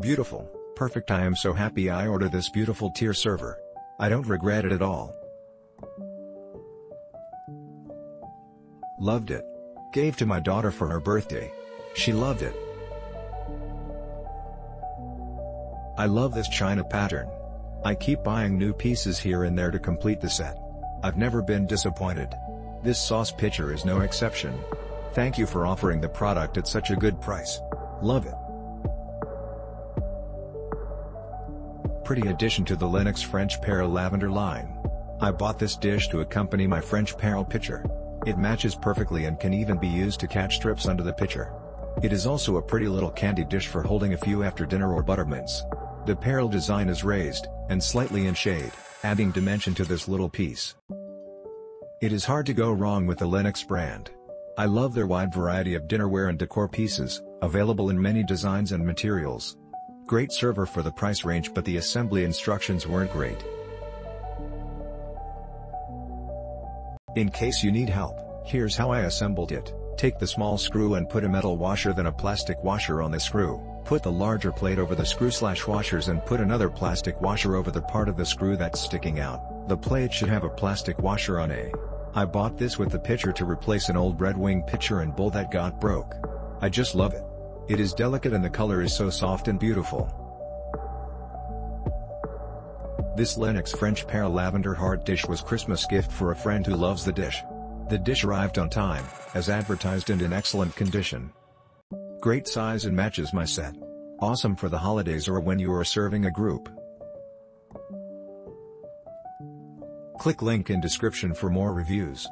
Beautiful, perfect I am so happy I ordered this beautiful tier server. I don't regret it at all. Loved it. Gave to my daughter for her birthday. She loved it. I love this china pattern. I keep buying new pieces here and there to complete the set. I've never been disappointed. This sauce pitcher is no exception. Thank you for offering the product at such a good price. Love it. Pretty addition to the Lenox French Perle Lavender line. I bought this dish to accompany my French Perle pitcher. It matches perfectly and can even be used to catch strips under the pitcher. It is also a pretty little candy dish for holding a few after dinner or buttermints. The pearl design is raised, and slightly in shade, adding dimension to this little piece. It is hard to go wrong with the Lenox brand. I love their wide variety of dinnerware and decor pieces, available in many designs and materials. Great server for the price range but the assembly instructions weren't great. In case you need help, here's how I assembled it. Take the small screw and put a metal washer then a plastic washer on the screw. Put the larger plate over the screw slash washers and put another plastic washer over the part of the screw that's sticking out. The plate should have a plastic washer on A. I bought this with the pitcher to replace an old Red Wing pitcher and bowl that got broke. I just love it. It is delicate and the color is so soft and beautiful. This Lenox French Perle Lavender Heart dish was Christmas gift for a friend who loves the dish. The dish arrived on time, as advertised and in excellent condition. Great size and matches my set. Awesome for the holidays or when you are serving a group. Click link in description for more reviews.